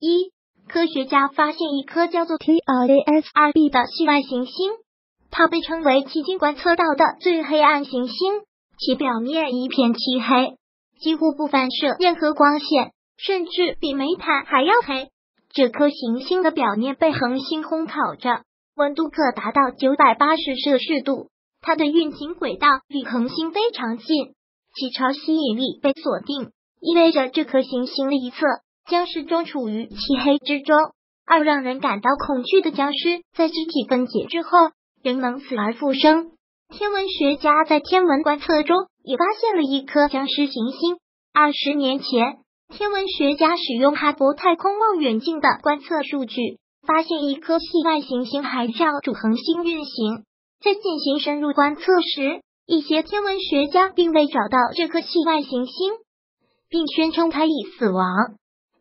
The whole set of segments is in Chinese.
一，科学家发现一颗叫做 TRAS 二 b 的系外行星，它被称为迄今观测到的最黑暗行星，其表面一片漆黑，几乎不反射任何光线，甚至比煤炭还要黑。这颗行星的表面被恒星烘烤着，温度可达到九百八十摄氏度。它的运行轨道离恒星非常近，其超吸引力被锁定，意味着这颗行星的一侧僵尸中处于漆黑之中。二让人感到恐惧的僵尸在肢体分解之后仍能死而复生。天文学家在天文观测中也发现了一颗僵尸行星。二十年前。天文学家使用哈勃太空望远镜的观测数据，发现一颗系外行星还叫主恒星运行。在进行深入观测时，一些天文学家并未找到这颗系外行星，并宣称它已死亡。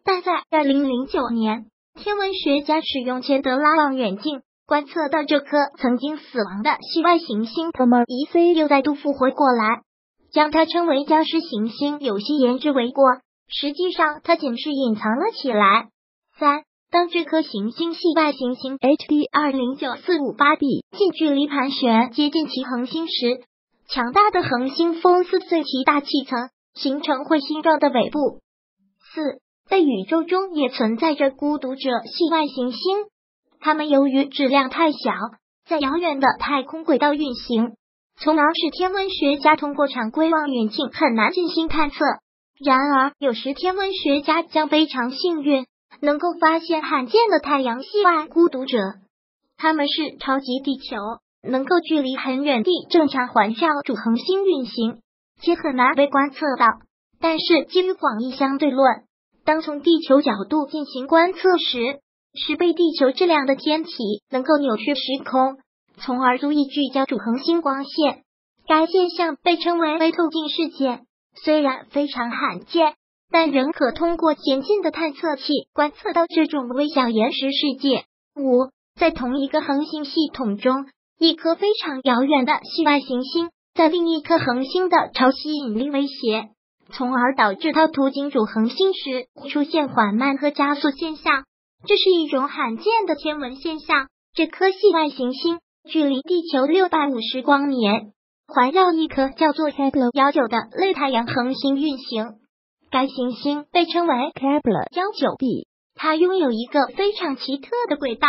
但在二零零九年，天文学家使用钱德拉望远镜观测到这颗曾经死亡的系外行星 t o m E C 又再度复活过来，将它称为僵尸行星，有些言之为过。实际上，它仅是隐藏了起来。三，当这颗行星系外行星 HD 二零九四五八 b 近距离盘旋接近其恒星时，强大的恒星风撕碎其大气层，形成彗星状的尾部。四，在宇宙中也存在着孤独者系外行星，它们由于质量太小，在遥远的太空轨道运行，从而使天文学家通过常规望远镜很难进行探测。然而，有时天文学家将非常幸运，能够发现罕见的太阳系外孤独者。他们是超级地球，能够距离很远地正常环绕主恒星运行，且很难被观测到。但是，基于广义相对论，当从地球角度进行观测时，十倍地球质量的天体能够扭曲时空，从而足以聚焦主恒星光线。该现象被称为微透镜事件。虽然非常罕见，但仍可通过先进的探测器观测到这种微小岩石世界。五，在同一个恒星系统中，一颗非常遥远的系外行星在另一颗恒星的潮吸引力威胁，从而导致它途经主恒星时出现缓慢和加速现象。这是一种罕见的天文现象。这颗系外行星距离地球六百五十光年。环绕一颗叫做 Kepler 幺九的类太阳恒星运行，该行星被称为 Kepler 幺九 b。它拥有一个非常奇特的轨道，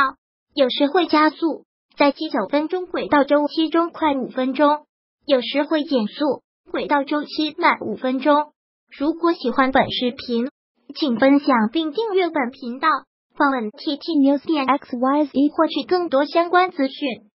有时会加速，在七九分钟轨道周期中快五分钟；有时会减速，轨道周期慢五分钟。如果喜欢本视频，请分享并订阅本频道，访问 tt news 点 xyz 获取更多相关资讯。